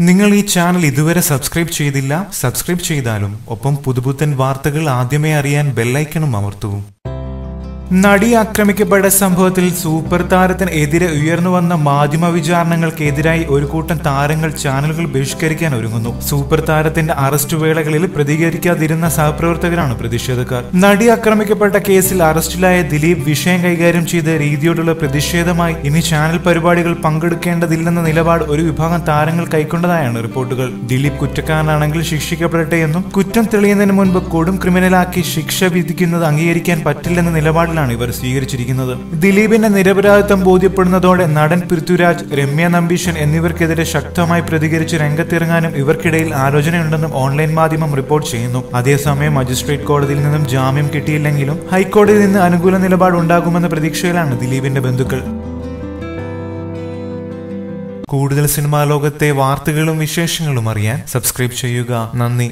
നിങ്ങൾ ഈ ചാനൽ ഇതുവരെ സബ്സ്ക്രൈബ് ചെയ്തില്ല സബ്സ്ക്രൈബ് ചെയ്താലും ഒപ്പം പുതുപുത്തൻ വാർത്തകൾ ആദ്യമേ അറിയാൻ ബെല്ലൈക്കണും അമർത്തൂ. നടി ആക്രമിക്കപ്പെട്ട സംഭവത്തിൽ സൂപ്പർ താരത്തിന് എതിരെ ഉയർന്നു വന്ന മാധ്യമ വിചാരണകൾക്കെതിരായി ഒരു കൂട്ടം താരങ്ങൾ ചാനലുകൾ ബഹിഷ്കരിക്കാൻ ഒരുങ്ങുന്നു. സൂപ്പർ താരത്തിന്റെ അറസ്റ്റ് വേളകളിൽ പ്രതികരിക്കാതിരുന്ന സഹപ്രവർത്തകരാണ് പ്രതിഷേധക്കാർ. നടി ആക്രമിക്കപ്പെട്ട കേസിൽ അറസ്റ്റിലായ ദിലീപ് വിഷയം കൈകാര്യം ചെയ്ത രീതിയോടുള്ള പ്രതിഷേധമായി. ഇനി ചാനൽ പരിപാടികൾ പങ്കെടുക്കേണ്ടതില്ലെന്ന നിലപാട് ഒരു വിഭാഗം താരങ്ങൾ കൈക്കൊണ്ടതായാണ് റിപ്പോർട്ടുകൾ. ദിലീപ് കുറ്റക്കാരനാണെങ്കിൽ ശിക്ഷിക്കപ്പെടട്ടെ എന്നും കുറ്റം തെളിയുന്നതിന് മുൻപ് കൊടും ക്രിമിനലാക്കി ശിക്ഷ വിധിക്കുന്നത് അംഗീകരിക്കാൻ പറ്റില്ലെന്ന നിലപാടിലാണ് ഇവർ സ്വീകരിച്ചിരിക്കുന്നത്. ദിലീപിന്റെ നിരപരാധിത്വം ബോധ്യപ്പെടുന്നതോടെ നടൻ പൃഥ്വിരാജ് രമ്യ നമ്പീശൻ എന്നിവർക്കെതിരെ ശക്തമായി പ്രതികരിച്ച് രംഗത്തിറങ്ങാനും ഇവർക്കിടയിൽ ആലോചനയുണ്ടെന്നും ഓൺലൈൻ മാധ്യമം റിപ്പോർട്ട് ചെയ്യുന്നു. അതേസമയം മജിസ്ട്രേറ്റ് കോടതിയിൽ നിന്നും ജാമ്യം കിട്ടിയില്ലെങ്കിലും ഹൈക്കോടതിയിൽ നിന്ന് അനുകൂല നിലപാട് ഉണ്ടാകുമെന്ന പ്രതീക്ഷയിലാണ് ദിലീപിന്റെ ബന്ധുക്കൾ. കൂടുതൽ സിനിമാ ലോകത്തെ വാർത്തകളും വിശേഷങ്ങളും അറിയാൻ സബ്സ്ക്രൈബ് ചെയ്യുക. നന്ദി.